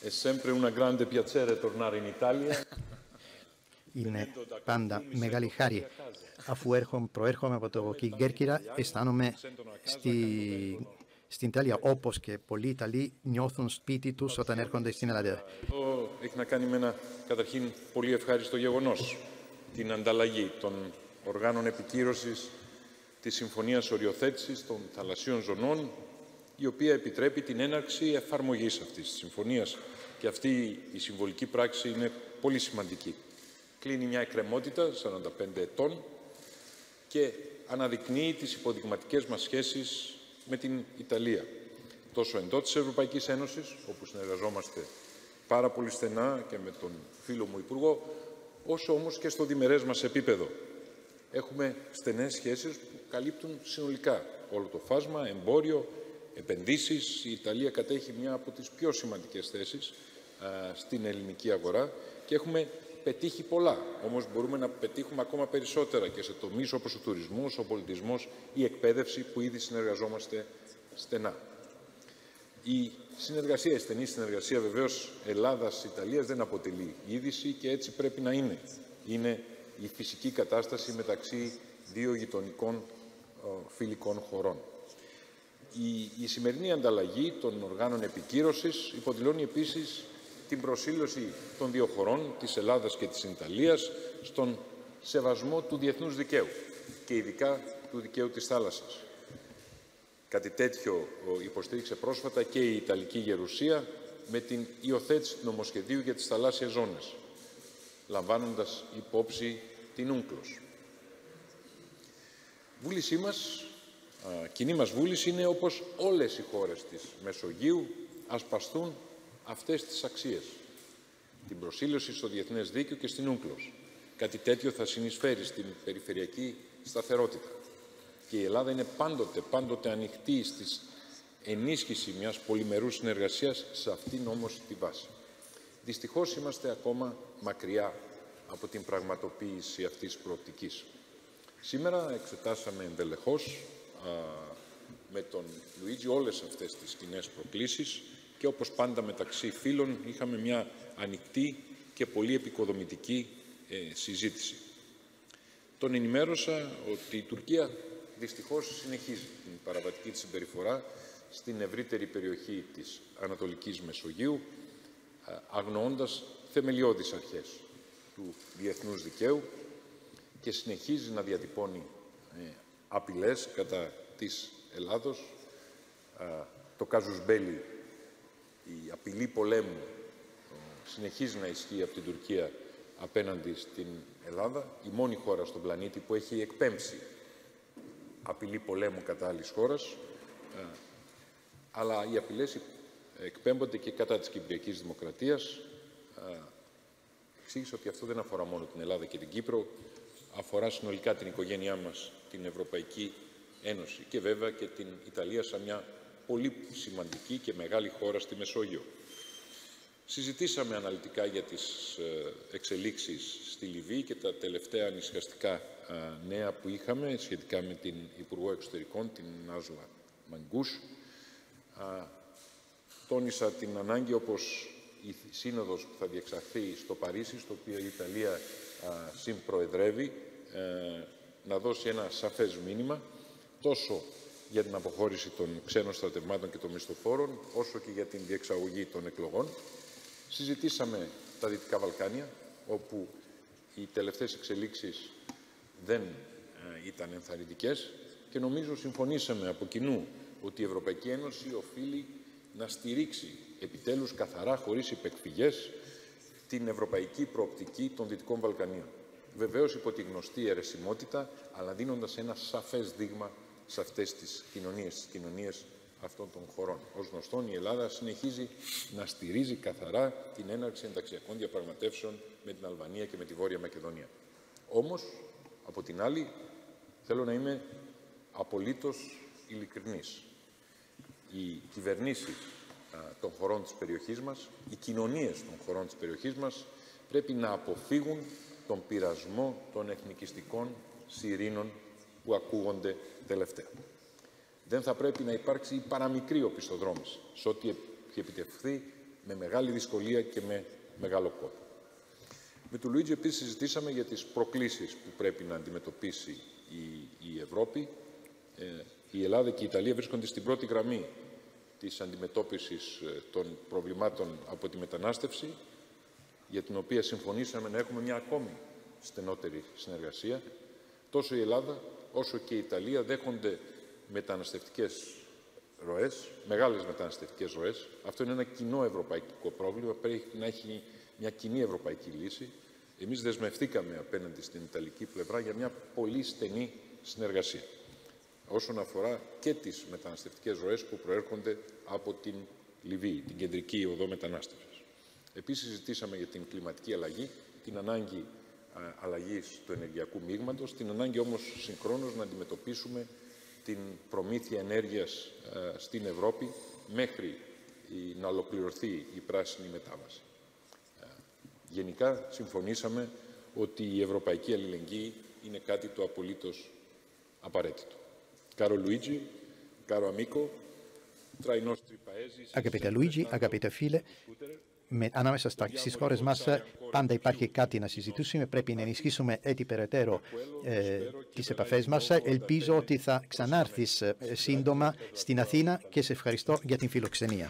È sempre una grande piacere tornare in Italia. Είναι πάντα μεγάλη χάρη αφού έρχομαι, προέρχομαι από το Κέρκυρα αισθάνομαι στη, στην Ιταλία όπως και πολλοί Ιταλοί νιώθουν σπίτι τους όταν έρχονται στην Ελλάδα. Αυτό έχει να κάνει με ένα καταρχήν πολύ ευχάριστο γεγονός. Την ανταλλαγή των οργάνων επικύρωσης της Συμφωνίας Οριοθέτησης των Θαλασσίων Ζωνών η οποία επιτρέπει την έναρξη εφαρμογής αυτής της συμφωνίας και αυτή η συμβολική πράξη είναι πολύ σημαντική. Κλείνει μια εκκρεμότητα 45 ετών και αναδεικνύει τις υποδειγματικές μας σχέσεις με την Ιταλία. Τόσο εντός της Ευρωπαϊκής Ένωσης, όπου συνεργαζόμαστε πάρα πολύ στενά και με τον φίλο μου Υπουργό, όσο όμως και στο διμερές μας επίπεδο. Έχουμε στενές σχέσεις που καλύπτουν συνολικά όλο το φάσμα, εμπόριο, επενδύσεις. Η Ιταλία κατέχει μια από τις πιο σημαντικές θέσεις στην ελληνική αγορά και έχουμε πετύχει πολλά. Όμως μπορούμε να πετύχουμε ακόμα περισσότερα και σε τομείς όπως ο τουρισμός, ο πολιτισμός, η εκπαίδευση που ήδη συνεργαζόμαστε στενά. Η συνεργασία, η στενή συνεργασία βεβαίως Ελλάδας-Ιταλίας δεν αποτελεί είδηση και έτσι πρέπει να είναι. Είναι η φυσική κατάσταση μεταξύ δύο γειτονικών φιλικών χωρών. Η, η σημερινή ανταλλαγή των οργάνων επικύρωσης υποδηλώνει επίσης την προσήλωση των δύο χωρών, της Ελλάδας και της Ιταλίας, στον σεβασμό του διεθνούς δικαίου και ειδικά του δικαίου της θάλασσας. Κάτι τέτοιο υποστήριξε πρόσφατα και η Ιταλική Γερουσία με την υιοθέτηση του νομοσχεδίου για τις θαλάσσιες ζώνες, λαμβάνοντας υπόψη την Ούγκλος. Βούλησή μας κοινή μας βούληση είναι όπως όλες οι χώρες της Μεσογείου ασπαστούν αυτές τις αξίες. Την προσήλωση στο διεθνές δίκαιο και στην Ούγκλος. Κάτι τέτοιο θα συνεισφέρει στην περιφερειακή σταθερότητα. Και η Ελλάδα είναι πάντοτε, πάντοτε ανοιχτή στις ενίσχυση μιας πολυμερούς συνεργασίας σε αυτήν όμως τη βάση. Δυστυχώς είμαστε ακόμα μακριά από την πραγματοποίηση αυτής της προοπτικής. Σήμερα εξετάσαμε ενδελεχώς με τον Λουίτζι όλες αυτές τις κοινές προκλήσεις και όπως πάντα μεταξύ φίλων είχαμε μια ανοιχτή και πολύ επικοδομητική ε, συζήτηση. Τον ενημέρωσα ότι η Τουρκία δυστυχώς συνεχίζει την παραβατική της συμπεριφορά στην ευρύτερη περιοχή της Ανατολικής Μεσογείου, αγνοώντας θεμελιώδεις αρχές του διεθνούς δικαίου και συνεχίζει να διατυπώνει ε, απειλές κατά της Ελλάδος. Το κάζους μπέλι, η απειλή πολέμου συνεχίζει να ισχύει από την Τουρκία απέναντι στην Ελλάδα, η μόνη χώρα στον πλανήτη που έχει εκπέμψει απειλή πολέμου κατά άλλης χώρας, αλλά οι απειλές εκπέμπονται και κατά της Κυπριακής Δημοκρατίας. Εξήγησα ότι αυτό δεν αφορά μόνο την Ελλάδα και την Κύπρο, αφορά συνολικά την οικογένειά μας, την Ευρωπαϊκή Ένωση και βέβαια και την Ιταλία σαν μια πολύ σημαντική και μεγάλη χώρα στη Μεσόγειο. Συζητήσαμε αναλυτικά για τις ε, εξελίξεις στη Λιβύη και τα τελευταία ανησυχαστικά ε, νέα που είχαμε σχετικά με την Υπουργό Εξωτερικών, την Νάζλα Μαγκούς. Τόνισα την ανάγκη όπως η σύνοδος που θα διεξαχθεί στο Παρίσι, στο οποίο η Ιταλία συμπροεδρεύει, ε, να δώσει ένα σαφές μήνυμα τόσο για την αποχώρηση των ξένων στρατευμάτων και των μισθοφόρων, όσο και για την διεξαγωγή των εκλογών. Συζητήσαμε τα Δυτικά Βαλκάνια, όπου οι τελευταίες εξελίξεις δεν ε, ήταν ενθαρρυντικές και νομίζω συμφωνήσαμε από κοινού ότι η Ευρωπαϊκή Ένωση οφείλει να στηρίξει επιτέλους καθαρά, χωρίς υπεκφυγές, την ευρωπαϊκή προοπτική των Δυτικών Βαλκανίων. Βεβαίως υπό τη γνωστή αιρεσιμότητα, αλλά δίνοντας ένα σαφές δείγμα σε αυτές τις κοινωνίες, τις κοινωνίες αυτών των χωρών. Ως γνωστόν, η Ελλάδα συνεχίζει να στηρίζει καθαρά την έναρξη ενταξιακών διαπραγματεύσεων με την Αλβανία και με τη Βόρεια Μακεδονία. Όμως, από την άλλη, θέλω να είμαι απολύτως ειλικρινής. Οι κυβερνήσεις των χωρών της περιοχής μας, οι κοινωνίες των χωρών της περιοχής μας, πρέπει να αποφύγουν τον πειρασμό των εθνικιστικών σιρήνων που ακούγονται τελευταία. Δεν θα πρέπει να υπάρξει η παραμικρή οπισθοδρόμηση σε ό,τι έχει επιτευχθεί με μεγάλη δυσκολία και με μεγάλο κόπο. Με τον Λουίτζι επίσης συζητήσαμε για τις προκλήσεις που πρέπει να αντιμετωπίσει η, η Ευρώπη. Ε, η Ελλάδα και η Ιταλία βρίσκονται στην πρώτη γραμμή της αντιμετώπισης ε, των προβλημάτων από τη μετανάστευση, για την οποία συμφωνήσαμε να έχουμε μια ακόμη στενότερη συνεργασία. Τόσο η Ελλάδα όσο και η Ιταλία δέχονται μεταναστευτικές ροές, μεγάλες μεταναστευτικές ροές. Αυτό είναι ένα κοινό ευρωπαϊκό πρόβλημα, πρέπει να έχει μια κοινή ευρωπαϊκή λύση. Εμείς δεσμευτήκαμε απέναντι στην Ιταλική πλευρά για μια πολύ στενή συνεργασία όσον αφορά και τις μεταναστευτικές ροές που προέρχονται από την Λιβύη, την κεντρική οδό μετανάστευσης. Επίσης, συζητήσαμε για την κλιματική αλλαγή, την ανάγκη αλλαγής του ενεργειακού μείγματος, την ανάγκη όμως συγχρόνως να αντιμετωπίσουμε την προμήθεια ενέργειας στην Ευρώπη μέχρι να ολοκληρωθεί η πράσινη μετάβαση. Γενικά συμφωνήσαμε ότι η ευρωπαϊκή αλληλεγγύη είναι κάτι το απολύτως απαραίτητο. Κάρο Λουίτζι, κάρο Αμίκο, Αγαπητέ Λουίτζι, αγαπητέ φίλε, με, ανάμεσα στα, στις χώρες μας πάντα υπάρχει κάτι να συζητήσουμε. Πρέπει να ενισχύσουμε έτσι περαιτέρω ε, τις επαφές μας. Ελπίζω ότι θα ξανάρθεις ε, σύντομα στην Αθήνα και σε ευχαριστώ για την φιλοξενία.